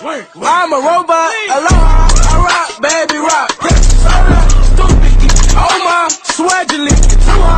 I'm a robot. Aloha. I rock, baby, rock. Stupid. Oh my, swaggerly.